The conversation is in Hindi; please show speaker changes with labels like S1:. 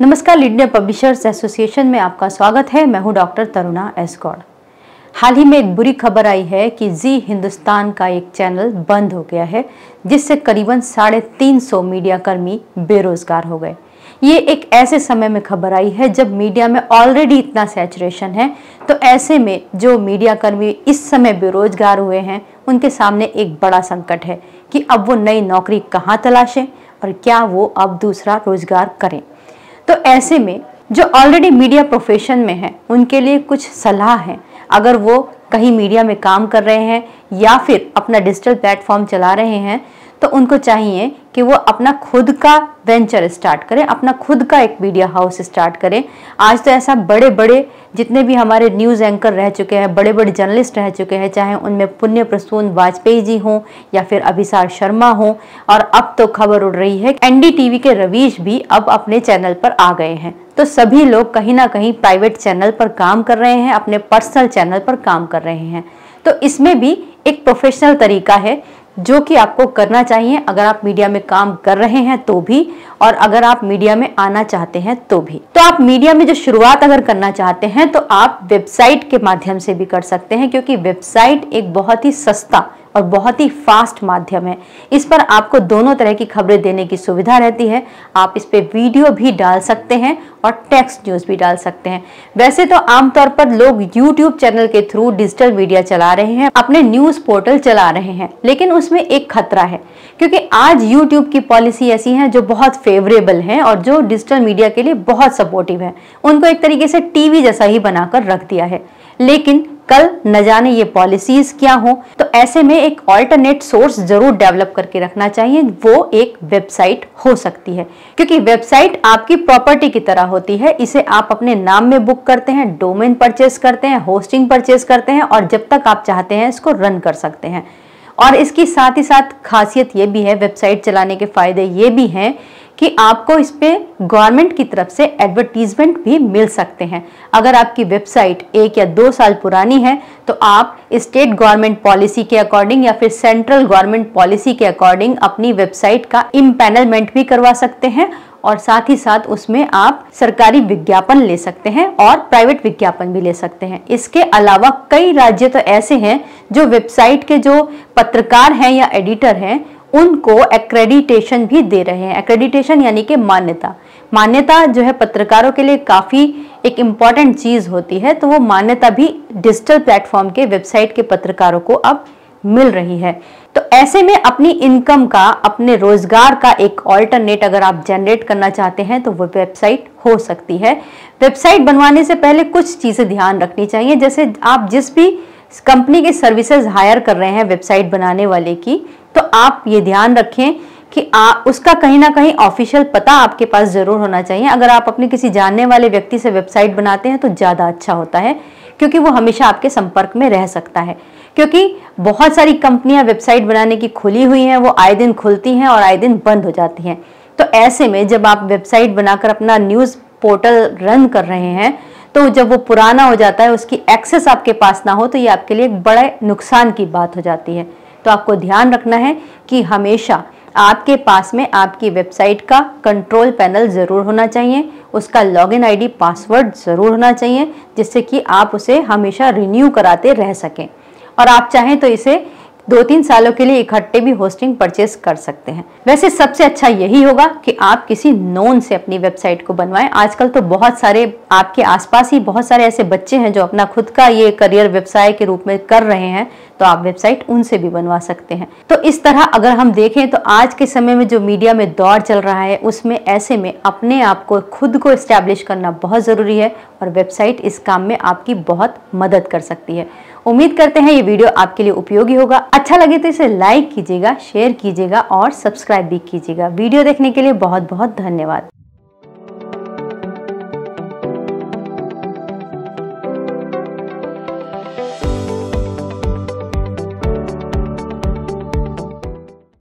S1: नमस्कार लीडिया पब्लिशर्स एसोसिएशन में आपका स्वागत है। मैं हूँ डॉक्टर तरुणा एस गौड़ हाल ही में एक बुरी खबर आई है कि जी हिंदुस्तान का एक चैनल बंद हो गया है, जिससे करीबन साढ़े तीन सौ मीडिया कर्मी बेरोजगार हो गए। ये एक ऐसे समय में खबर आई है जब मीडिया में ऑलरेडी इतना सैचुरेशन है तो ऐसे में जो मीडिया कर्मी इस समय बेरोजगार हुए हैं, उनके सामने एक बड़ा संकट है कि अब वो नई नौकरी कहाँ तलाशें और क्या वो अब दूसरा रोज़गार करें। तो ऐसे में जो ऑलरेडी मीडिया प्रोफेशन में हैं, उनके लिए कुछ सलाह है। अगर वो कहीं मीडिया में काम कर रहे हैं या फिर अपना डिजिटल प्लेटफॉर्म चला रहे हैं तो उनको चाहिए कि वो अपना खुद का वेंचर स्टार्ट करें, अपना खुद का एक मीडिया हाउस स्टार्ट करें। आज तो ऐसा बड़े बड़े जितने भी हमारे न्यूज़ एंकर रह चुके हैं बड़े बड़े जर्नलिस्ट रह चुके हैं, चाहे उनमें पुण्य प्रसून वाजपेयी जी हों या फिर अभिसार शर्मा हों, और अब तो खबर उड़ रही है एन एनडीटीवी के रवीश भी अब अपने चैनल पर आ गए हैं। तो सभी लोग कहीं ना कहीं प्राइवेट चैनल पर काम कर रहे हैं, अपने पर्सनल चैनल पर काम कर रहे हैं। तो इसमें भी एक प्रोफेशनल तरीका है जो कि आपको करना चाहिए। अगर आप मीडिया में काम कर रहे हैं तो भी, और अगर आप मीडिया में आना चाहते हैं तो भी। तो आप मीडिया में जो शुरुआत अगर करना चाहते हैं तो आप वेबसाइट के माध्यम से भी कर सकते हैं, क्योंकि वेबसाइट एक बहुत ही सस्ता और बहुत ही फास्ट माध्यम है। इस पर आपको दोनों तरह की खबरें देने की सुविधा रहती है। आप इस पर वीडियो भी डाल सकते हैं और टेक्स्ट न्यूज़ भी डाल सकते हैं। वैसे तो आमतौर पर लोग यूट्यूब चैनल के थ्रू डिजिटल मीडिया चला रहे हैं, अपने न्यूज़ पोर्टल चला रहे हैं, लेकिन उसमें एक खतरा है, क्योंकि आज यूट्यूब की पॉलिसी ऐसी है जो बहुत फेवरेबल है और जो डिजिटल मीडिया के लिए बहुत सपोर्टिव है। उनको एक तरीके से टीवी जैसा ही बनाकर रख दिया है। लेकिन कल न जाने ये पॉलिसीज़ क्या हो तो ऐसे में एक ऑल्टरनेट सोर्स ज़रूर डेवलप करके रखना चाहिए, वो एक वेबसाइट हो सकती है। क्योंकि वेबसाइट आपकी प्रॉपर्टी की तरह होती है, इसे आप अपने नाम में बुक करते हैं डोमेन परचेस करते हैं होस्टिंग परचेस करते हैं और जब तक आप चाहते हैं इसको रन कर सकते हैं। और इसकी साथ ही साथ खासियत ये भी है वेबसाइट चलाने के फ़ायदे ये भी हैं कि आपको इस पर गवर्नमेंट की तरफ़ से एडवर्टीजमेंट भी मिल सकते हैं। अगर आपकी वेबसाइट एक या दो साल पुरानी है तो आप स्टेट गवर्नमेंट पॉलिसी के अकॉर्डिंग या फिर सेंट्रल गवर्नमेंट पॉलिसी के अकॉर्डिंग अपनी वेबसाइट का इम्पैनलमेंट भी करवा सकते हैं और साथ ही साथ उसमें आप सरकारी विज्ञापन ले सकते हैं और प्राइवेट विज्ञापन भी ले सकते हैं। इसके अलावा कई राज्य तो ऐसे हैं जो वेबसाइट के जो पत्रकार हैं या एडिटर हैं उनको एक्रेडिटेशन भी दे रहे हैं। एक्रेडिटेशन यानी कि मान्यता। मान्यता जो है पत्रकारों के लिए काफ़ी एक इंपॉर्टेंट चीज़ होती है तो वो मान्यता भी डिजिटल प्लेटफॉर्म के वेबसाइट के पत्रकारों को अब मिल रही है। तो ऐसे में अपनी इनकम का, अपने रोज़गार का एक ऑल्टरनेट अगर आप जनरेट करना चाहते हैं तो वो वेबसाइट हो सकती है। वेबसाइट बनवाने से पहले कुछ चीज़ें ध्यान रखनी चाहिए, जैसे आप जिस भी कंपनी के सर्विसेज़ हायर कर रहे हैं वेबसाइट बनाने वाले की तो आप ये ध्यान रखें कि आ, उसका कहीं ना कहीं ऑफिशियल पता आपके पास ज़रूर होना चाहिए। अगर आप अपने किसी जानने वाले व्यक्ति से वेबसाइट बनाते हैं तो ज़्यादा अच्छा होता है क्योंकि वो हमेशा आपके संपर्क में रह सकता है। क्योंकि बहुत सारी कंपनियाँ वेबसाइट बनाने की खुली हुई हैं वो आए दिन खुलती हैं और आए दिन बंद हो जाती हैं। तो ऐसे में जब आप वेबसाइट बनाकर अपना न्यूज़ पोर्टल रन कर रहे हैं तो जब वो पुराना हो जाता है, उसकी एक्सेस आपके पास ना हो तो ये आपके लिए एक बड़े नुकसान की बात हो जाती है। तो आपको ध्यान रखना है कि हमेशा आपके पास में आपकी वेबसाइट का कंट्रोल पैनल ज़रूर होना चाहिए। उसका लॉगिन आईडी पासवर्ड ज़रूर होना चाहिए, जिससे कि आप उसे हमेशा रिन्यू कराते रह सकें। और आप चाहें तो इसे दो तीन सालों के लिए इकट्ठे भी होस्टिंग परचेस कर सकते हैं। वैसे सबसे अच्छा यही होगा कि आप किसी नोन से अपनी वेबसाइट को बनवाएँ। आजकल तो बहुत सारे, आपके आसपास ही बहुत सारे ऐसे बच्चे हैं जो अपना खुद का ये करियर व्यवसाय के रूप में कर रहे हैं तो आप वेबसाइट उनसे भी बनवा सकते हैं। तो इस तरह अगर हम देखें तो आज के समय में जो मीडिया में दौर चल रहा है, उसमें ऐसे में अपने आप को, खुद को इस्टेब्लिश करना बहुत ज़रूरी है और वेबसाइट इस काम में आपकी बहुत मदद कर सकती है। उम्मीद करते हैं ये वीडियो आपके लिए उपयोगी होगा। अच्छा लगे तो इसे लाइक कीजिएगा शेयर कीजिएगा और सब्सक्राइब भी कीजिएगा। वीडियो देखने के लिए बहुत बहुत धन्यवाद।